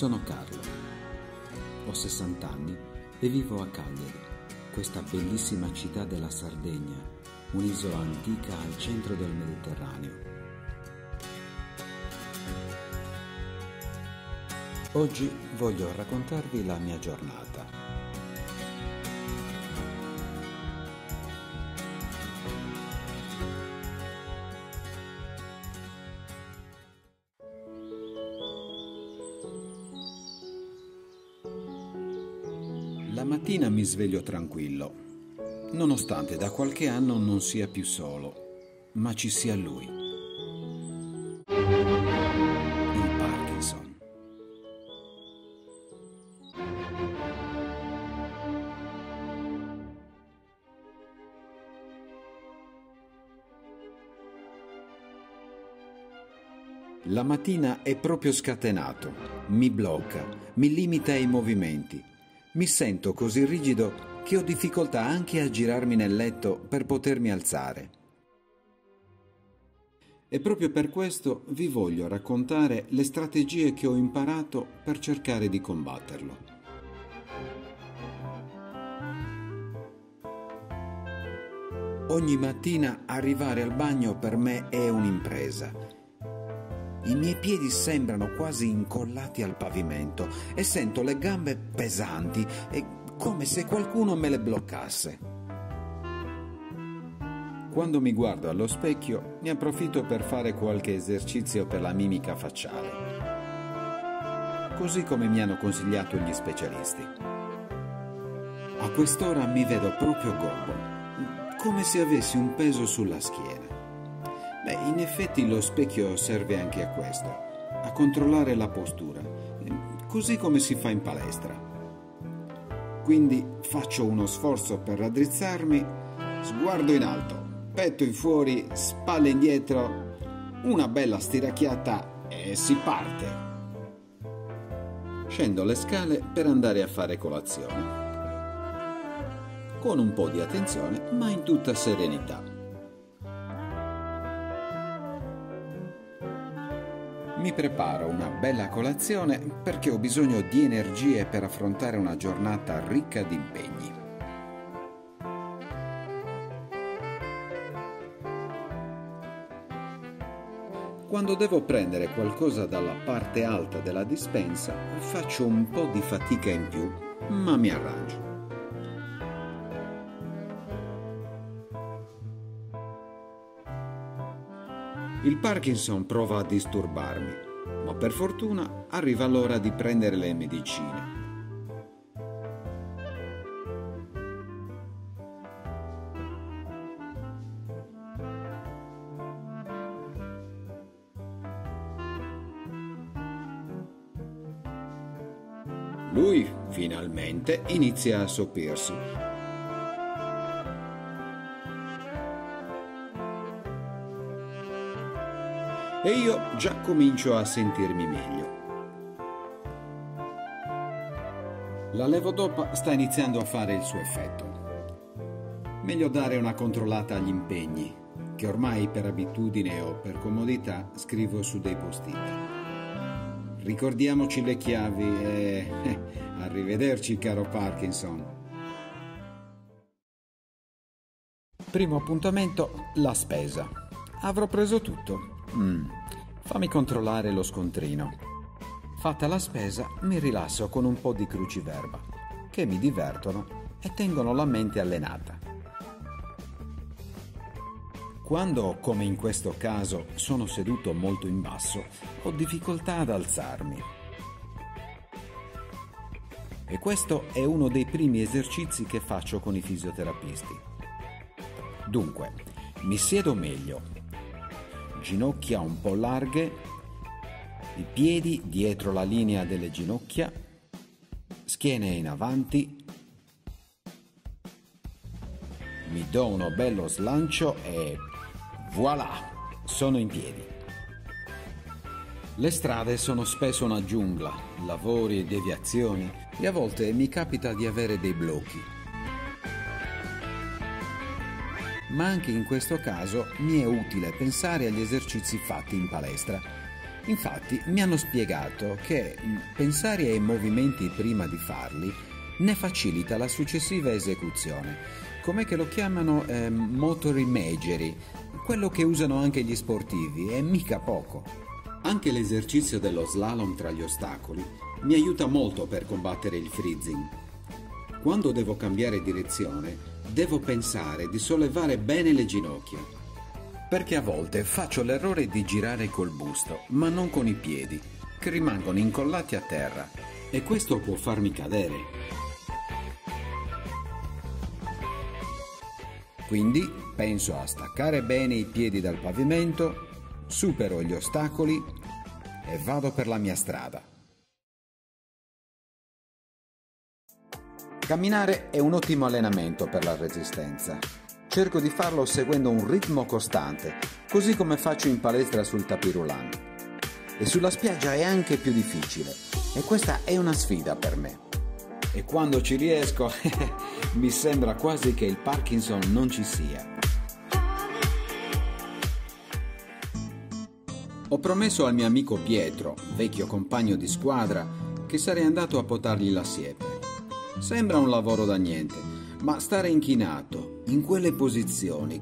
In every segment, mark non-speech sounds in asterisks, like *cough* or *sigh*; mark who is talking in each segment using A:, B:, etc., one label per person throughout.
A: Sono Carlo, ho 60 anni e vivo a Cagliari, questa bellissima città della Sardegna, un'isola antica al centro del Mediterraneo. Oggi voglio raccontarvi la mia giornata. Mi sveglio tranquillo, nonostante da qualche anno non sia più solo, ma ci sia lui. Il Parkinson. La mattina è proprio scatenato, mi blocca, mi limita i movimenti. Mi sento così rigido che ho difficoltà anche a girarmi nel letto per potermi alzare. E proprio per questo vi voglio raccontare le strategie che ho imparato per cercare di combatterlo. Ogni mattina arrivare al bagno per me è un'impresa. I miei piedi sembrano quasi incollati al pavimento e sento le gambe pesanti e come se qualcuno me le bloccasse. Quando mi guardo allo specchio ne approfitto per fare qualche esercizio per la mimica facciale, così come mi hanno consigliato gli specialisti. A quest'ora mi vedo proprio gobbo, come se avessi un peso sulla schiena. In effetti lo specchio serve anche a questo, a controllare la postura, così come si fa in palestra. Quindi faccio uno sforzo per raddrizzarmi, sguardo in alto, petto in fuori, spalle indietro, una bella stiracchiata e si parte. Scendo le scale per andare a fare colazione. Con un po' di attenzione, ma in tutta serenità. Mi preparo una bella colazione perché ho bisogno di energie per affrontare una giornata ricca di impegni. Quando devo prendere qualcosa dalla parte alta della dispensa faccio un po' di fatica in più, ma mi arrangio. Il Parkinson prova a disturbarmi, ma per fortuna arriva l'ora di prendere le medicine. Lui finalmente inizia a soppirsi. E io già comincio a sentirmi meglio. La levodopa sta iniziando a fare il suo effetto. Meglio dare una controllata agli impegni, che ormai per abitudine o per comodità scrivo su dei post-it. Ricordiamoci le chiavi e arrivederci caro Parkinson. Primo appuntamento, la spesa. Avrò preso tutto. Mm, fammi controllare lo scontrino. Fatta la spesa, mi rilasso con un po' di cruciverba, che mi divertono e tengono la mente allenata. Quando, come in questo caso, sono seduto molto in basso, ho difficoltà ad alzarmi. E questo è uno dei primi esercizi che faccio con i fisioterapisti. Dunque, mi siedo meglio, ginocchia un po' larghe, i piedi dietro la linea delle ginocchia, schiene in avanti, mi do uno bello slancio e voilà, sono in piedi. Le strade sono spesso una giungla, lavori e deviazioni e a volte mi capita di avere dei blocchi. Ma anche in questo caso mi è utile pensare agli esercizi fatti in palestra. Infatti mi hanno spiegato che pensare ai movimenti prima di farli ne facilita la successiva esecuzione, come che lo chiamano eh, motor imagery, quello che usano anche gli sportivi, e mica poco. Anche l'esercizio dello slalom tra gli ostacoli mi aiuta molto per combattere il freezing. Quando devo cambiare direzione, devo pensare di sollevare bene le ginocchia. Perché a volte faccio l'errore di girare col busto, ma non con i piedi, che rimangono incollati a terra, e questo può farmi cadere. Quindi penso a staccare bene i piedi dal pavimento, supero gli ostacoli e vado per la mia strada. Camminare è un ottimo allenamento per la resistenza. Cerco di farlo seguendo un ritmo costante, così come faccio in palestra sul tapirulan. E sulla spiaggia è anche più difficile, e questa è una sfida per me. E quando ci riesco, *laughs* mi sembra quasi che il Parkinson non ci sia. Ho promesso al mio amico Pietro, vecchio compagno di squadra, che sarei andato a potargli la siepe. Sembra un lavoro da niente, ma stare inchinato, in quelle posizioni,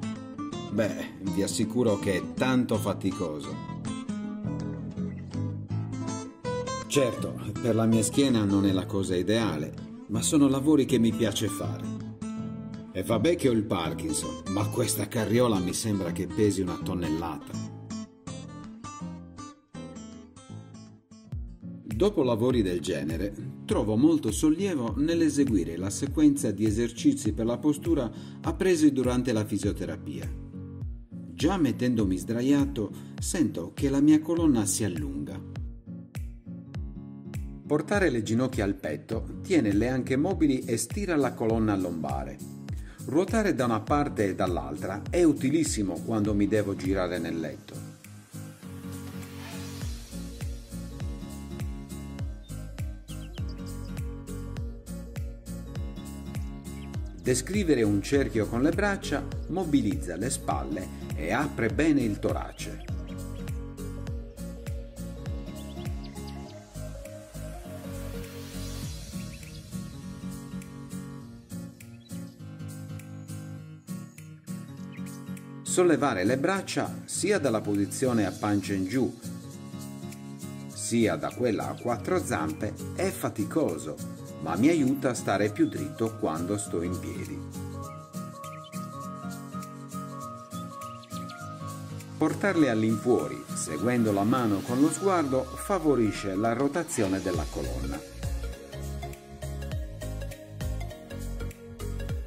A: beh, vi assicuro che è tanto faticoso. Certo, per la mia schiena non è la cosa ideale, ma sono lavori che mi piace fare. E vabbè che ho il Parkinson, ma questa carriola mi sembra che pesi una tonnellata. Dopo lavori del genere, trovo molto sollievo nell'eseguire la sequenza di esercizi per la postura appresi durante la fisioterapia. Già mettendomi sdraiato, sento che la mia colonna si allunga. Portare le ginocchia al petto tiene le anche mobili e stira la colonna lombare. Ruotare da una parte e dall'altra è utilissimo quando mi devo girare nel letto. Descrivere un cerchio con le braccia mobilizza le spalle e apre bene il torace. Sollevare le braccia sia dalla posizione a pancia in giù, sia da quella a quattro zampe è faticoso ma mi aiuta a stare più dritto quando sto in piedi. Portarle all'infuori, seguendo la mano con lo sguardo, favorisce la rotazione della colonna.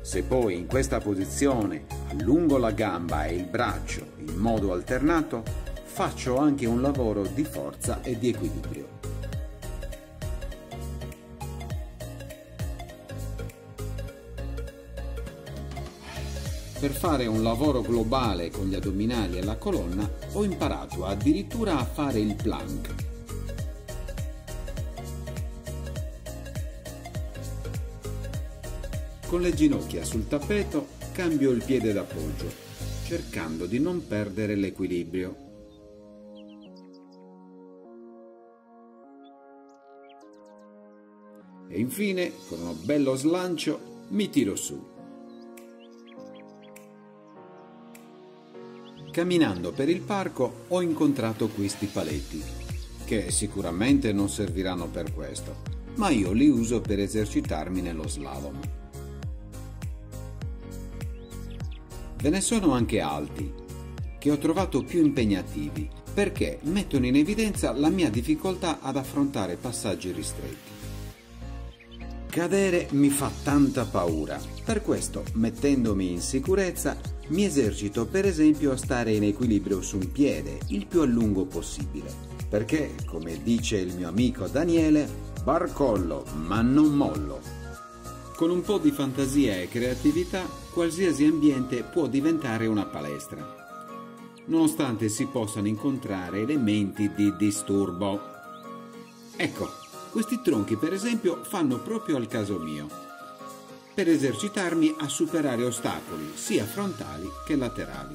A: Se poi in questa posizione allungo la gamba e il braccio in modo alternato, faccio anche un lavoro di forza e di equilibrio. Per fare un lavoro globale con gli addominali e la colonna ho imparato addirittura a fare il plank. Con le ginocchia sul tappeto cambio il piede d'appoggio, cercando di non perdere l'equilibrio. E infine, con uno bello slancio, mi tiro su. Camminando per il parco ho incontrato questi paletti, che sicuramente non serviranno per questo, ma io li uso per esercitarmi nello slalom. Ve ne sono anche alti, che ho trovato più impegnativi, perché mettono in evidenza la mia difficoltà ad affrontare passaggi ristretti. Cadere mi fa tanta paura, per questo, mettendomi in sicurezza, mi esercito per esempio a stare in equilibrio su un piede il più a lungo possibile, perché, come dice il mio amico Daniele, barcollo ma non mollo. Con un po' di fantasia e creatività, qualsiasi ambiente può diventare una palestra, nonostante si possano incontrare elementi di disturbo. Ecco, questi tronchi per esempio fanno proprio al caso mio, per esercitarmi a superare ostacoli sia frontali che laterali.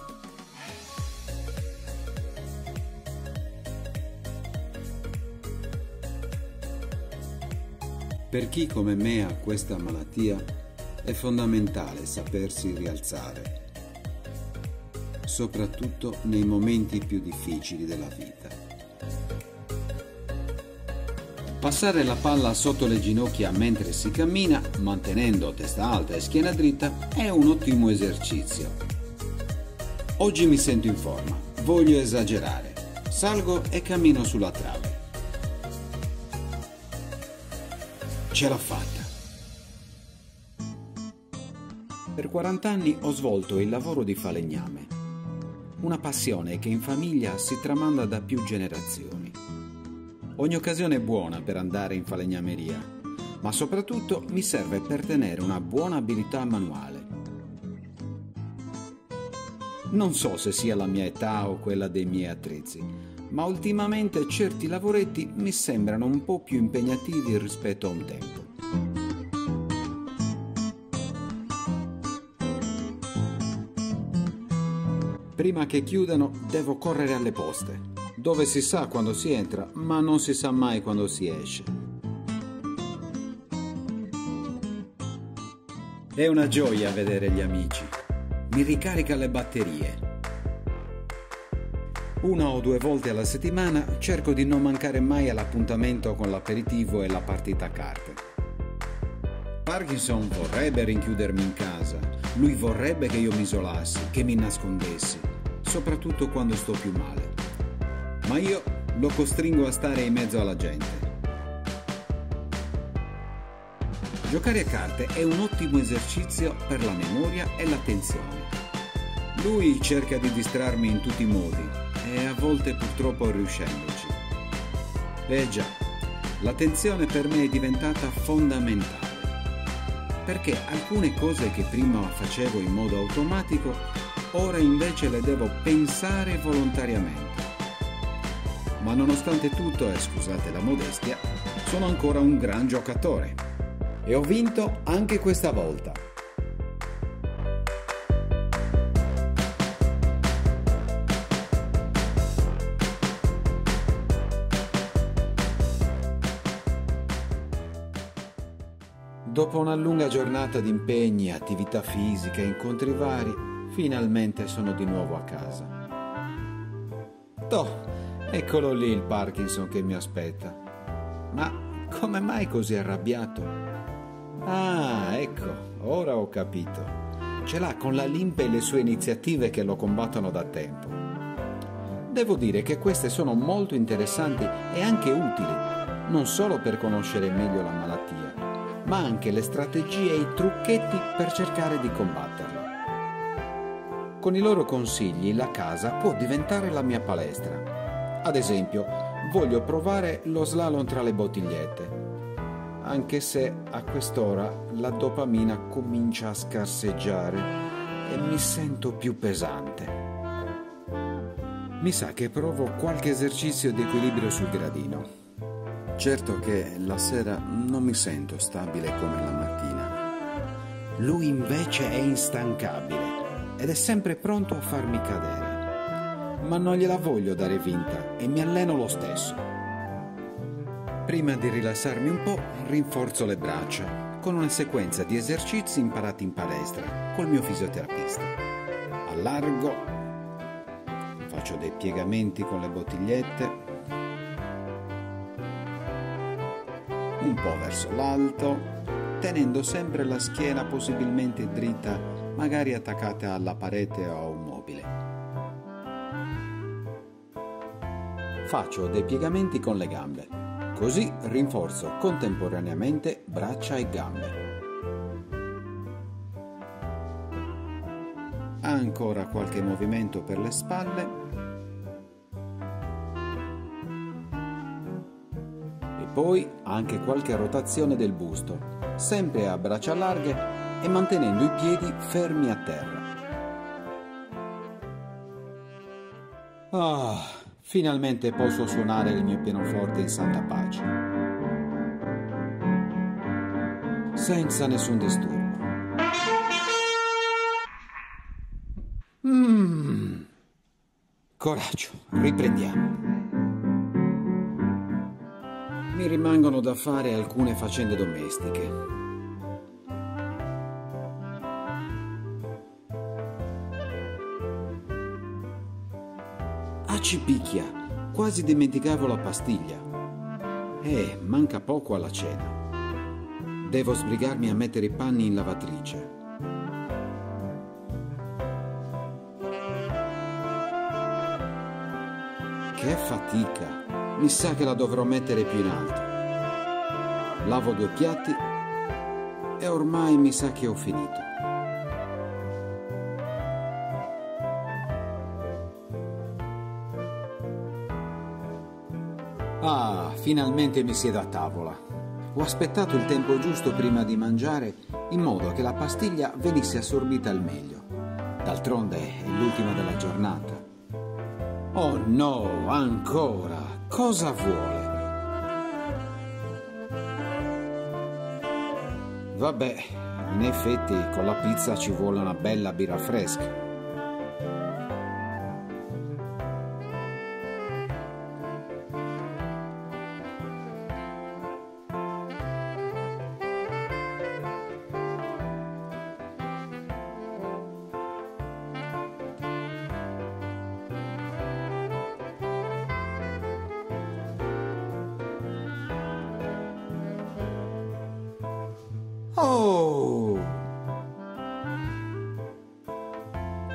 A: Per chi come me ha questa malattia è fondamentale sapersi rialzare, soprattutto nei momenti più difficili della vita. Passare la palla sotto le ginocchia mentre si cammina, mantenendo testa alta e schiena dritta, è un ottimo esercizio. Oggi mi sento in forma, voglio esagerare. Salgo e cammino sulla trave. Ce l'ho fatta. Per 40 anni ho svolto il lavoro di falegname, una passione che in famiglia si tramanda da più generazioni. Ogni occasione è buona per andare in falegnameria, ma soprattutto mi serve per tenere una buona abilità manuale. Non so se sia la mia età o quella dei miei attrezzi, ma ultimamente certi lavoretti mi sembrano un po' più impegnativi rispetto a un tempo. Prima che chiudano devo correre alle poste dove si sa quando si entra, ma non si sa mai quando si esce. È una gioia vedere gli amici. Mi ricarica le batterie. Una o due volte alla settimana cerco di non mancare mai all'appuntamento con l'aperitivo e la partita a carte. Parkinson vorrebbe rinchiudermi in casa, lui vorrebbe che io mi isolassi, che mi nascondessi, soprattutto quando sto più male ma io lo costringo a stare in mezzo alla gente. Giocare a carte è un ottimo esercizio per la memoria e l'attenzione. Lui cerca di distrarmi in tutti i modi e a volte purtroppo riuscendoci. Eh già, l'attenzione per me è diventata fondamentale. Perché alcune cose che prima facevo in modo automatico, ora invece le devo pensare volontariamente ma nonostante tutto, e scusate la modestia, sono ancora un gran giocatore. E ho vinto anche questa volta. Dopo una lunga giornata di impegni, attività fisica e incontri vari, finalmente sono di nuovo a casa. Toh, Eccolo lì il Parkinson che mi aspetta. Ma come mai così arrabbiato? Ah, ecco, ora ho capito. Ce l'ha con la limpa e le sue iniziative che lo combattono da tempo. Devo dire che queste sono molto interessanti e anche utili, non solo per conoscere meglio la malattia, ma anche le strategie e i trucchetti per cercare di combatterla. Con i loro consigli la casa può diventare la mia palestra ad esempio, voglio provare lo slalom tra le bottigliette, anche se a quest'ora la dopamina comincia a scarseggiare e mi sento più pesante. Mi sa che provo qualche esercizio di equilibrio sul gradino. Certo che la sera non mi sento stabile come la mattina. Lui invece è instancabile ed è sempre pronto a farmi cadere ma non gliela voglio dare vinta e mi alleno lo stesso. Prima di rilassarmi un po', rinforzo le braccia con una sequenza di esercizi imparati in palestra col mio fisioterapista. Allargo, faccio dei piegamenti con le bottigliette, un po' verso l'alto, tenendo sempre la schiena possibilmente dritta, magari attaccata alla parete o a un faccio dei piegamenti con le gambe. Così rinforzo contemporaneamente braccia e gambe. Ancora qualche movimento per le spalle. E poi anche qualche rotazione del busto, sempre a braccia larghe e mantenendo i piedi fermi a terra. Ah, Finalmente posso suonare il mio pianoforte in santa pace. Senza nessun disturbo. Mm. Coraggio, riprendiamo. mi rimangono da fare alcune faccende domestiche. Ci picchia! Quasi dimenticavo la pastiglia. Eh, manca poco alla cena. Devo sbrigarmi a mettere i panni in lavatrice. Che fatica! Mi sa che la dovrò mettere più in alto. Lavo due piatti e ormai mi sa che ho finito. Finalmente mi siedo a tavola. Ho aspettato il tempo giusto prima di mangiare in modo che la pastiglia venisse assorbita al meglio. D'altronde è l'ultima della giornata. Oh no, ancora! Cosa vuole? Vabbè, in effetti con la pizza ci vuole una bella birra fresca. Oh!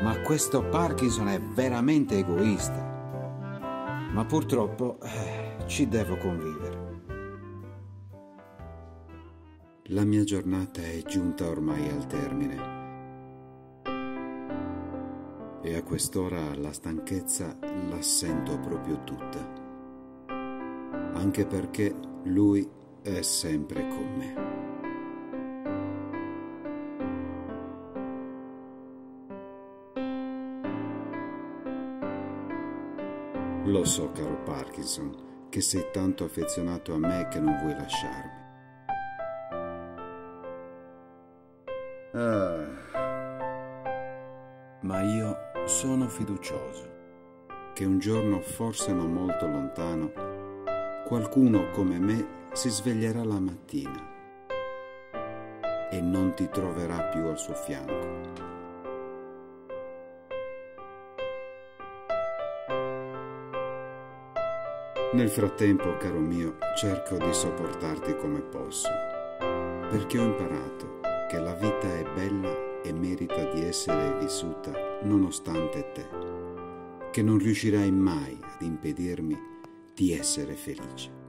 A: Ma questo Parkinson è veramente egoista. Ma purtroppo eh, ci devo convivere. La mia giornata è giunta ormai al termine. E a quest'ora la stanchezza la sento proprio tutta. Anche perché lui è sempre con me. Lo so, caro Parkinson, che sei tanto affezionato a me che non vuoi lasciarmi. Ah. Ma io sono fiducioso che un giorno, forse non molto lontano, qualcuno come me si sveglierà la mattina e non ti troverà più al suo fianco. Nel frattempo, caro mio, cerco di sopportarti come posso, perché ho imparato che la vita è bella e merita di essere vissuta nonostante te, che non riuscirai mai ad impedirmi di essere felice.